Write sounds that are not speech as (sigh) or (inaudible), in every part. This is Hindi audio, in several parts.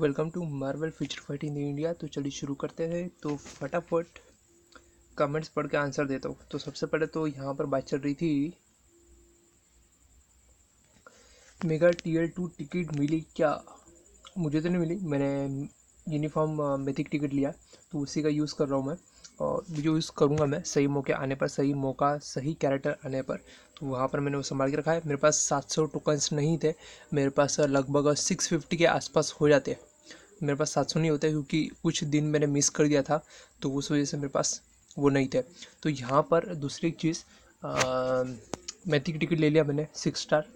Welcome to Marvel future fight in India. तो चलिए शुरू करते हैं। तो फटाफट कमेंट्स पढ़ के आंसर देता हूँ। तो सबसे पहले तो यहाँ पर बात चल रही थी। मेगा एल टू टिकट मिली क्या? मुझे तो नहीं मिली। मैंने यूनिफॉर्म मेथिक टिकट लिया। तो उसी का यूज़ कर रहा हूँ मैं। और जो यूज़ करूँगा मैं सही मौके आने पर, सही मौका, सही कैरेक्टर आने पर तो वहाँ पर मैंने वो संभाल के रखा है। मेरे पास 700 टोकन्स नहीं थे। मेरे पास लगभग 650 के आसपास हो जाते मेरे पास 700 नहीं होते क्योंकि कुछ दिन मैंने मिस कर दिया था तो उस वजह से मेरे पास वो नहीं थे। तो यहाँ पर दूसरी चीज़ मैथी की टिकट ले लिया मैंने सिक्स स्टार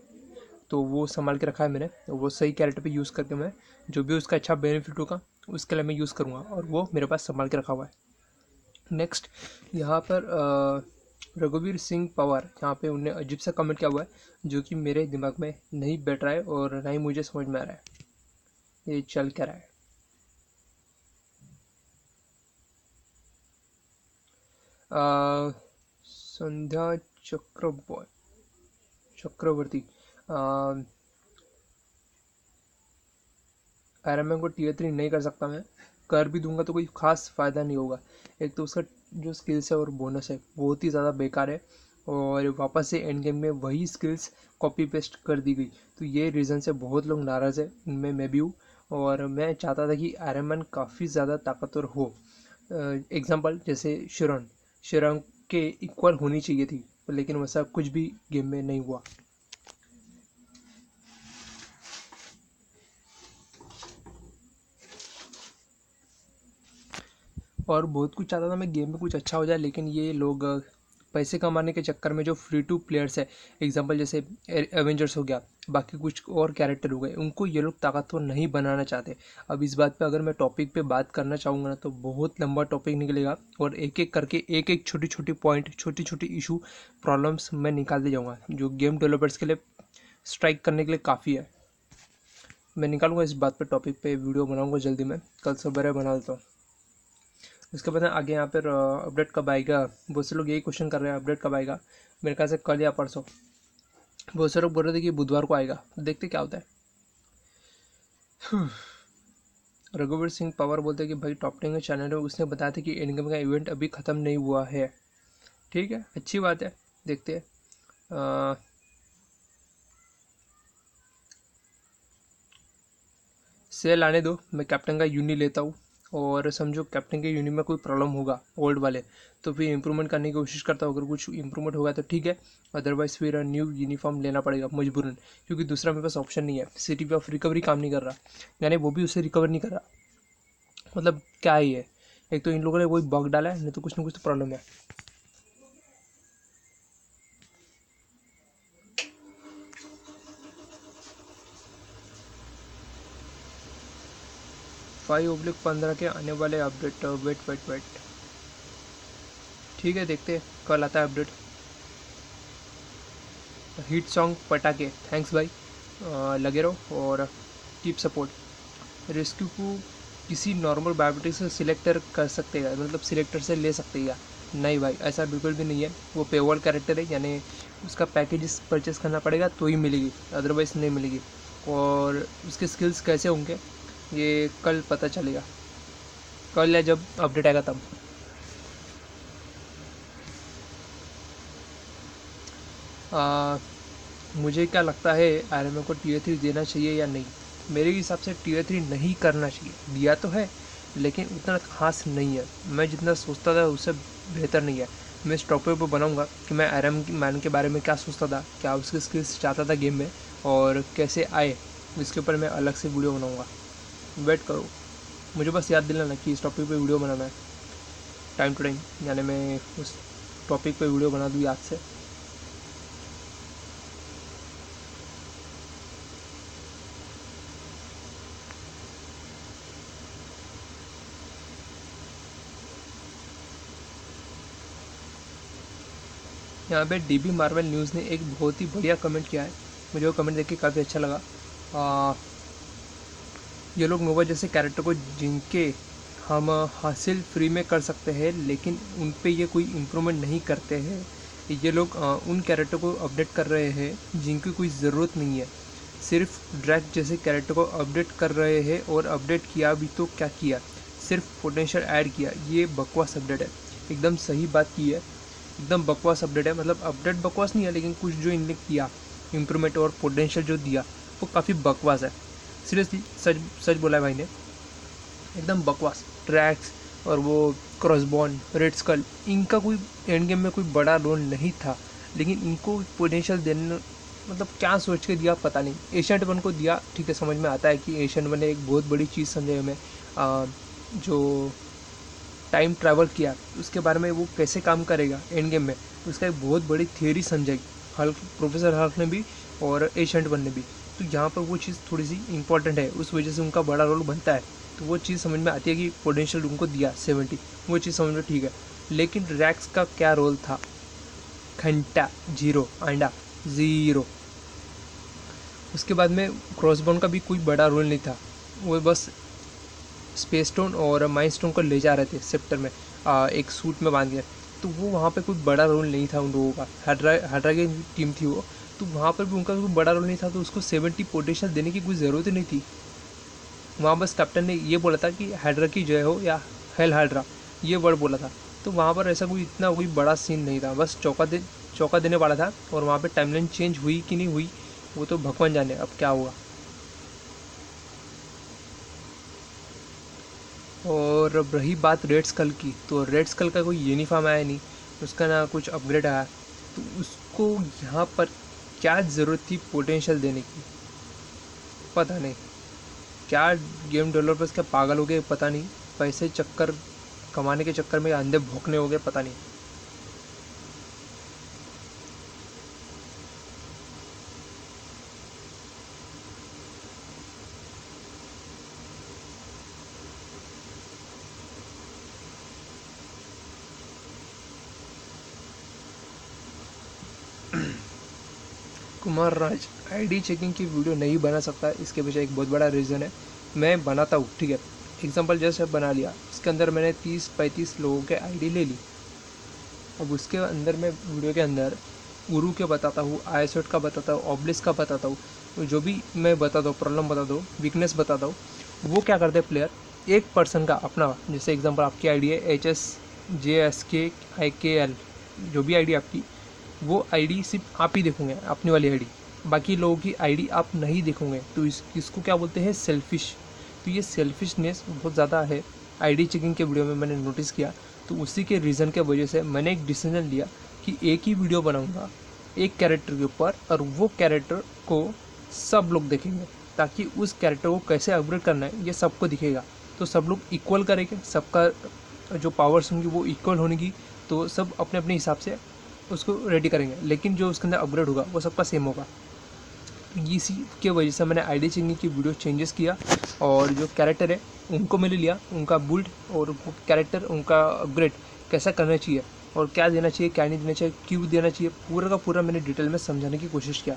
तो वो संभाल के रखा है मैंने, वो सही कैरेक्टर पे यूज़ करके मैं, जो भी उसका अच्छा बेनिफिट होगा, उसके लिए मैं यूज़ करूँगा, और वो मेरे पास संभाल के रखा हुआ है। नेक्स्ट यहाँ पर रघुवीर सिंह पवार, यहाँ पे उन्हें अजीब सा कमेंट किया हुआ है, जो कि मेरे दिमाग में नहीं बैठ रहा है और ना ही मुझे समझ में आ रहा है। ये चल क्या रहा है? संध्या चक्र चक्रवर्ती। आयरन को टी थ्री नहीं कर सकता मैं। कर भी दूँगा तो कोई ख़ास फ़ायदा नहीं होगा। एक तो उसका जो स्किल्स है और बोनस है, बहुत ही ज़्यादा बेकार है। और वापस से एंड गेम में वही स्किल्स कॉपी पेस्ट कर दी गई। तो ये रीज़न से बहुत लोग नाराज़ है, इनमें मैं भी हूँ। और मैं चाहता था कि आयरन काफ़ी ज़्यादा ताकतवर हो। एग्ज़ाम्पल जैसे शिरण शिरण के इक्वल होनी चाहिए थी, लेकिन वैसा कुछ भी गेम में नहीं हुआ। और बहुत कुछ चाहता था मैं गेम में कुछ अच्छा हो जाए, लेकिन ये लोग पैसे कमाने के चक्कर में जो फ्री टू प्लेयर्स है एग्ज़ाम्पल जैसे एवेंजर्स हो गया, बाकी कुछ और कैरेक्टर हो गए, उनको ये लोग ताकतवर नहीं बनाना चाहते। अब इस बात पे अगर मैं टॉपिक पे बात करना चाहूँगा ना तो बहुत लंबा टॉपिक निकलेगा और एक एक करके एक एक छोटी छोटी पॉइंट छोटी छोटी इशू प्रॉब्लम्स मैं निकालते जाऊँगा, जो गेम डेवलपर्स के लिए स्ट्राइक करने के लिए काफ़ी है। मैं निकालूँगा इस बात पर टॉपिक पे वीडियो बनाऊँगा जल्दी मैं, कल सुबह बना देता हूँ। उसके बाद आगे यहाँ पर अपडेट कब आएगा? बहुत से लोग यही क्वेश्चन कर रहे हैं अपडेट कब आएगा? मेरे ख्याल से कल या परसों। बहुत से लोग बोल रहे थे कि बुधवार को आएगा। देखते क्या होता है। (sighs) रघुवीर सिंह पवार बोलते हैं कि भाई टॉप टेन का चैनल है, उसने बताया था कि एंड का इवेंट अभी ख़त्म नहीं हुआ है। ठीक है, अच्छी बात है, देखते हैं। सेल आने दो, मैं कैप्टन का यूनि लेता हूँ। और समझो कैप्टन के यूनिट में कोई प्रॉब्लम होगा ओल्ड वाले तो फिर इम्प्रूवमेंट करने की कोशिश करता हूँ। अगर कुछ इम्प्रूवमेंट होगा तो ठीक है अदरवाइज़ फिर न्यू यूनिफॉर्म लेना पड़ेगा मजबूरन, क्योंकि दूसरा मेरे पास ऑप्शन नहीं है। सिटी पे ऑफ़ रिकवरी काम नहीं कर रहा, यानी वो भी उसे रिकवर नहीं कर रहा। मतलब क्या ही है एक तो इन लोगों ने कोई बग डाला है, नहीं तो कुछ ना कुछ तो प्रॉब्लम है। फाइव ओब्लिक पंद्रह के आने वाले अपडेट वेट वेट वेट ठीक है देखते कल आता है अपडेट हिट सॉन्ग पटाके थैंक्स भाई आ, लगे रहो और कीप सपोर्ट रेस्क्यू को किसी नॉर्मल बायोमेट्रिक से सिलेक्टर कर सकते हैं मतलब सिलेक्टर से ले सकते हैं नहीं भाई ऐसा बिल्कुल भी नहीं है. वो पेवर कैरेक्टर है यानी उसका पैकेज परचेस करना पड़ेगा तो ही मिलेगी. अदरवाइज़ नहीं मिलेगी. और उसके स्किल्स कैसे होंगे? ये कल पता चलेगा। कल या जब अपडेट आएगा तब। आ, मुझे क्या लगता है आर को टी थ्री देना चाहिए या नहीं? मेरे हिसाब से टी थ्री नहीं करना चाहिए। दिया तो है लेकिन उतना खास नहीं है। मैं जितना सोचता था उससे बेहतर नहीं है। मैं इस टॉपिक पर बनाऊँगा कि मैं आरएम मैन के बारे में क्या सोचता था क्या उसके स्किल्स चाहता था गेम में और कैसे आए इसके ऊपर मैं अलग से वीडियो बनाऊँगा। वेट करो। मुझे बस याद दिलाना कि इस टॉपिक पे वीडियो बनाना है। टाइम टू टाइम यानी मैं उस टॉपिक पे वीडियो बना दूँ याद से। यहाँ पे डी बी मार्वल न्यूज़ ने एक बहुत ही बढ़िया कमेंट किया है। मुझे वो कमेंट देख के काफ़ी अच्छा लगा। आ, ये लोग नोवा जैसे कैरेक्टर को जिनके हम हासिल फ्री में कर सकते हैं, लेकिन उन पर ये कोई इम्प्रूवमेंट नहीं करते हैं। ये लोग उन कैरेक्टर को अपडेट कर रहे हैं जिनकी कोई ज़रूरत नहीं है। सिर्फ़ ड्रैग जैसे कैरेक्टर को अपडेट कर रहे हैं और अपडेट किया भी तो क्या किया? सिर्फ़ पोटेंशियल ऐड किया। ये बकवास अपडेट है। एकदम सही बात की है। एकदम बकवास अपडेट है। मतलब अपडेट बकवास नहीं है, लेकिन कुछ जो इनने किया इम्प्रूवमेंट और पोटेंशियल जो दिया, वो काफ़ी बकवास है। सीरियसली सच सच बोला है भाई ने। एकदम बकवास ट्रैक्स और वो क्रॉसबॉन रेड स्कल इनका कोई एंड गेम में कोई बड़ा रोल नहीं था। लेकिन इनको पोटेंशियल देने मतलब क्या सोच के दिया पता नहीं। एशियन वन को दिया, ठीक है, समझ में आता है कि एशियन वन ने एक बहुत बड़ी चीज़ समझे हमें। जो टाइम ट्रैवल किया, उसके बारे में वो कैसे काम करेगा एंड गेम में उसका एक बहुत बड़ी थियोरी समझाई। हल्क प्रोफेसर हल्क ने भी और एशियंट वन ने भी। तो यहाँ पर वो चीज़ थोड़ी सी इंपॉर्टेंट है। उस वजह से उनका बड़ा रोल बनता है। तो वो चीज़ समझ में आती है कि पोटेंशियल उनको दिया सेवेंटी वो चीज़ समझ में ठीक है। लेकिन रैक्स का क्या रोल था? घंटा ज़ीरो अंडा ज़ीरो उसके बाद में क्रॉसबोन का भी कोई बड़ा रोल नहीं था। वो बस स्पेस स्टोन और माइन स्टोन को ले जा रहे थे सेप्टर में आ, एक सूट में बाँध के। तो वो वहाँ पे कोई बड़ा रोल नहीं था उन लोगों का। हाड्रा हाड्रा की टीम थी वो। तो वहाँ पर भी उनका कोई बड़ा रोल नहीं था तो उसको सेवेंटी पोटेंशियल देने की कोई ज़रूरत ही नहीं थी। वहाँ बस कैप्टन ने ये बोला था कि हाइड्रा की जय हो या हेल हाइड्रा, ये वर्ड बोला था। तो वहाँ पर ऐसा कोई इतना कोई बड़ा सीन नहीं था, बस चौका दे, चौका देने वाला था और वहाँ पे टाइमलाइन चेंज हुई कि नहीं हुई, वो तो भगवान जाने अब क्या हुआ। और अब रही बात रेड स्कल की तो रेड स्कल का कोई यूनिफॉर्म आया नहीं, उसका ना कुछ अपग्रेड आया। तो उसको यहाँ पर क्या ज़रूरत थी पोटेंशियल देने की? पता नहीं। क्या गेम डेवलपर्स क्या पागल हो गए? पता नहीं। पैसे चक्कर कमाने के चक्कर में अंधे भोंकने हो गए? पता नहीं। कुमार राज आईडी चेकिंग की वीडियो नहीं बना सकता, इसके पीछे एक बहुत बड़ा रीज़न है। मैं बनाता हूँ, ठीक है? एग्जांपल जैसे बना लिया। इसके अंदर मैंने तीस पैंतीस लोगों के आईडी ले ली। अब उसके अंदर मैं वीडियो के अंदर गुरु के बताता हूँ आई का बताता हूँ ऑब्लिस का बताता हूँ। तो जो भी मैं बताता हूँ प्रॉब्लम बताता हूँ वीकनेस बताता हूँ, वो क्या करते प्लेयर एक पर्सन का अपना, जैसे एग्ज़ाम्पल आपकी आईडी है एच एस जे एस के आई के एल जो भी आईडी आपकी वो आईडी सिर्फ़ आप ही देखोगे, अपनी वाली आईडी बाकी लोगों की आईडी आप नहीं देखोगे तो इस, इसको क्या बोलते हैं? सेल्फिश तो ये सेल्फिशनेस बहुत ज़्यादा है। आईडी चेकिंग के वीडियो में मैंने नोटिस किया तो उसी के रीज़न के वजह से मैंने एक डिसीज़न लिया कि एक ही वीडियो बनाऊँगा, एक कैरेक्टर के ऊपर, और वो कैरेक्टर को सब लोग देखेंगे, ताकि उस कैरेक्टर को कैसे अपग्रेड करना है, ये सबको दिखेगा। तो सब लोग इक्वल करेंगे, सबका जो पावर्स होंगी वो इक्वल होंगी तो सब अपने अपने हिसाब से उसको रेडी करेंगे। लेकिन जो उसके अंदर अपग्रेड होगा, वो सबका सेम होगा। इसी के वजह से मैंने आई डी चेंजिंग की वीडियो चेंजेस किया और जो कैरेक्टर है, उनको मैंने लिया, उनका बुल्ड और कैरेक्टर उनका अपग्रेड कैसा करना चाहिए और क्या देना चाहिए, क्या नहीं देना चाहिए, क्यों देना चाहिए, पूरा का पूरा मैंने डिटेल में समझाने की कोशिश किया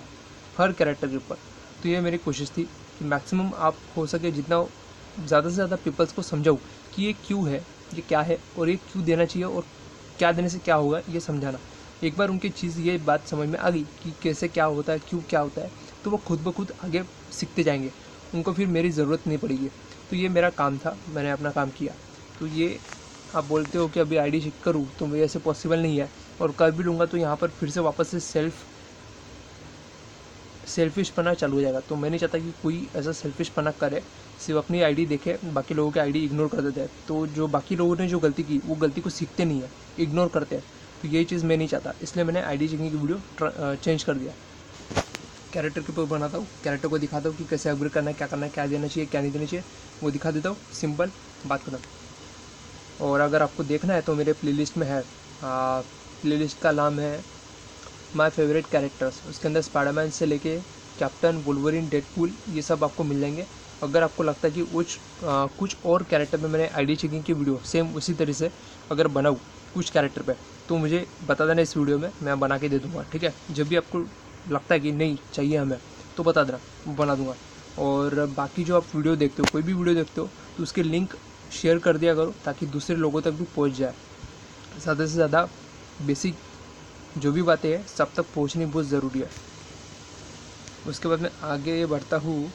हर कैरेक्टर के ऊपर। तो ये मेरी कोशिश थी कि मैक्सिमम आप हो सके जितना ज़्यादा से ज़्यादा पीपल्स को समझाऊँ कि ये क्यों है, ये क्या है और ये क्यों देना चाहिए और क्या देने से क्या होगा, ये समझाना। एक बार उनकी चीज़, ये बात समझ में आ गई कि कैसे क्या होता है, क्यों क्या होता है तो वो खुद ब खुद आगे सीखते जाएँगे। उनको फिर मेरी ज़रूरत नहीं पड़ेगी। तो ये मेरा काम था, मैंने अपना काम किया। तो ये आप बोलते हो कि अभी आईडी चेक करूँ तो मेरे ऐसे पॉसिबल नहीं है। और कर भी लूँगा तो यहाँ पर फिर से वापस से सेल्फ सेल्फिश पना चालू हो जाएगा। तो मैं नहीं चाहता कि कोई ऐसा सेल्फिश पना करे, सिर्फ़ अपनी आईडी देखे, बाकी लोगों की आईडी इग्नोर कर देते हैं। तो जो बाकी लोगों ने जो गलती की, वो गलती को सीखते नहीं है इग्नोर करते हैं। तो यही चीज़ मैं नहीं चाहता। इसलिए मैंने आई डी चेकिंग की वीडियो चेंज कर दिया। कैरेक्टर के ऊपर बनाता हूँ कैरेक्टर को दिखाता हूँ कि कैसे अपग्रेड करना है, क्या करना है, क्या देना चाहिए, क्या नहीं देना चाहिए, वो दिखा देता हूँ। सिंपल बात खत्म। और अगर आपको देखना है तो मेरे प्लेलिस्ट में है। प्लेलिस्ट का नाम है माय फेवरेट कैरेक्टर्स उसके अंदर स्पाइडरमैन से लेके कैप्टन वुलवरिन डेडपूल ये सब आपको मिल जाएँगे। अगर आपको लगता है कि कुछ कुछ और कैरेक्टर में मैंने आईडी चेकिंग की वीडियो सेम उसी तरह से अगर बनाऊँ कुछ कैरेक्टर पे तो मुझे बता देना इस वीडियो में, मैं बना के दे दूँगा, ठीक है? जब भी आपको लगता है कि नहीं, चाहिए हमें तो बता देना, बना दूँगा। और बाकी जो आप वीडियो देखते हो, कोई भी वीडियो देखते हो तो उसके लिंक शेयर कर दिया करो, ताकि दूसरे लोगों तक भी पहुँच जाए। ज़्यादा से ज़्यादा बेसिक जो भी बातें हैं, सब तक पहुँचनी बहुत ज़रूरी है। उसके बाद मैं आगे बढ़ता हूँ।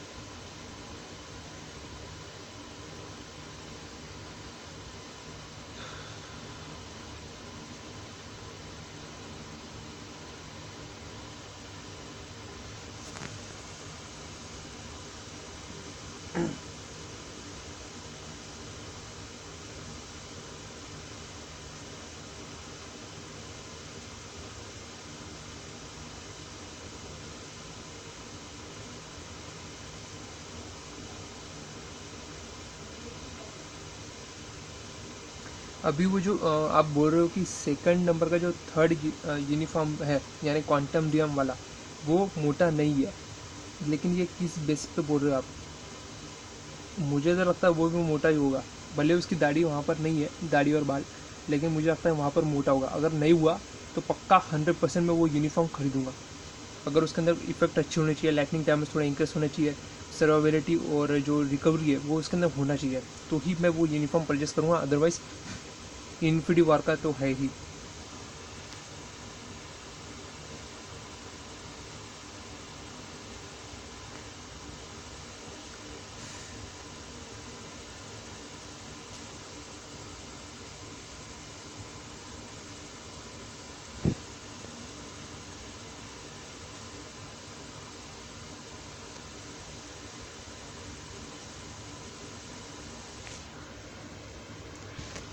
अभी वो जो आप बोल रहे हो कि सेकंड नंबर का जो थर्ड यूनिफॉर्म है, यानी क्वांटम रियम वाला, वो मोटा नहीं है। लेकिन ये किस बेस पे बोल रहे हो आप? मुझे तो लगता है वो भी मोटा ही होगा। भले उसकी दाढ़ी वहाँ पर नहीं है, दाढ़ी और बाल, लेकिन मुझे लगता है वहाँ पर मोटा होगा। अगर नहीं हुआ तो पक्का हंड्रेड परसेंट मैं वो यूनिफॉर्म खरीदूँगा। अगर उसके अंदर इफ़ेक्ट अच्छे होने चाहिए लाइटनिंग डैमेज थोड़ा इंक्रेस होना चाहिए सर्वाबिलिटी और जो रिकवरी है, वो उसके अंदर होना चाहिए। तो ही मैं वो यूनिफॉर्म परचेस करूँगा अदरवाइज़ इन्फिनिटी वार का तो है ही।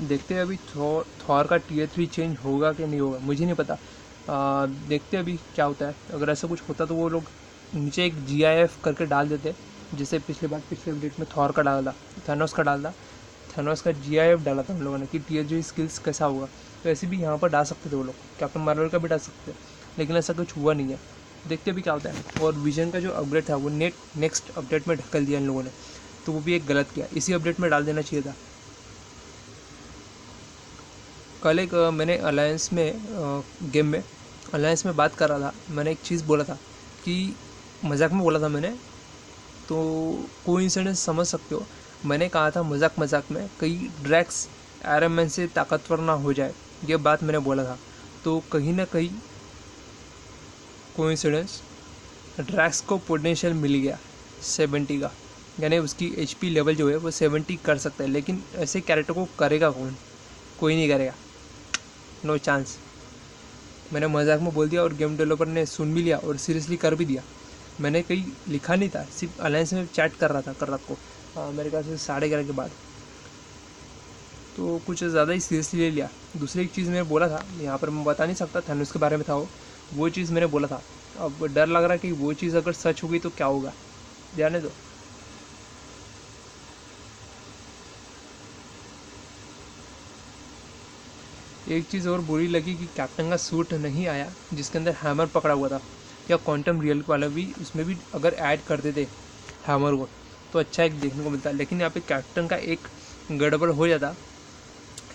देखते हैं अभी थॉर का टीयर थ्री चेंज होगा कि नहीं होगा मुझे नहीं पता। आ, देखते हैं अभी क्या होता है। अगर ऐसा कुछ होता तो वो लोग नीचे एक जी आई एफ़ करके डाल देते जैसे पिछले बार पिछले अपडेट में थॉर का डाला थैनोस का डाला थैनोस का जी आई एफ़ डाला था हम लोगों ने कि टीयर थ्री स्किल्स कैसा होगा। तो ऐसे भी यहाँ पर डाल सकते थे वो लोग। कैप्टन मार्वल का भी डाल सकते थे लेकिन ऐसा कुछ हुआ नहीं है। देखते भी क्या होता है। और विजन का जो अपडेट था वो नेट नेक्स्ट अपडेट में ढकल दिया इन लोगों ने। तो वो भी एक गलत किया। इसी अपडेट में डाल देना चाहिए था। कल एक मैंने अलायंस में गेम में, अलायंस में बात कर रहा था। मैंने एक चीज़ बोला था कि मज़ाक में बोला था मैंने तो कोई इंसिडेंस समझ सकते हो। मैंने कहा था मज़ाक मज़ाक में कई ड्रैक्स आयरन मैन से ताकतवर ना हो जाए, ये बात मैंने बोला था। तो कहीं ना कहीं कोइंसिडेंस ड्रैक्स को पोटेंशियल मिल गया सेवेंटी का। यानी उसकी एचपी लेवल जो है वो सेवेंटी कर सकता है, लेकिन ऐसे कैरेक्टर को करेगा कौन? कोई नहीं करेगा। नो चांस मैंने मज़ाक में बोल दिया और गेम डेवलपर ने सुन भी लिया और सीरियसली कर भी दिया। मैंने कहीं लिखा नहीं था, सिर्फ़ अलायंस में चैट कर रहा था कर रात को। हाँ मेरे ख्याल से साढ़े ग्यारह के बाद। तो कुछ ज़्यादा ही सीरियसली ले लिया। दूसरी एक चीज़ मैंने बोला था, यहाँ पर मैं बता नहीं सकता था उसके बारे में था वो। वो चीज़ मैंने बोला था। अब डर लग रहा है कि वो चीज़ अगर सच होगी तो क्या होगा? जाने दो। एक चीज़ और बुरी लगी कि कैप्टन का सूट नहीं आया, जिसके अंदर हैमर पकड़ा हुआ था, या क्वांटम रियल वाला भी, उसमें भी अगर ऐड कर देते हैमर को तो अच्छा एक देखने को मिलता। लेकिन यहाँ पे कैप्टन का एक गड़बड़ हो जाता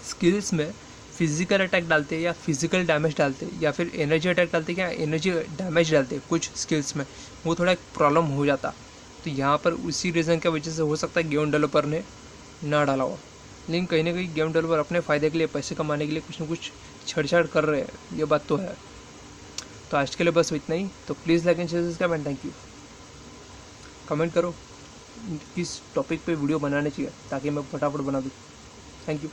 स्किल्स में फ़िज़िकल अटैक डालते या फ़िज़िकल डैमेज डालते, या फिर एनर्जी अटैक डालते या एनर्जी डैमेज डालते, कुछ स्किल्स में, वो थोड़ा एक प्रॉब्लम हो जाता। तो यहाँ पर उसी रीज़न की वजह से हो सकता है गेम डेवलपर ने ना डाला हुआ लेकिन कहीं ना कहीं गेम डेवलपर अपने फ़ायदे के लिए, पैसे कमाने के लिए कुछ ना कुछ छेड़छाड़ कर रहे हैं। ये बात तो है। तो आज के लिए बस इतना ही। तो please like and share subscribe thank you comment करो किस टॉपिक पे वीडियो बनाने चाहिए, ताकि मैं फटाफट बना दूँ। Thank you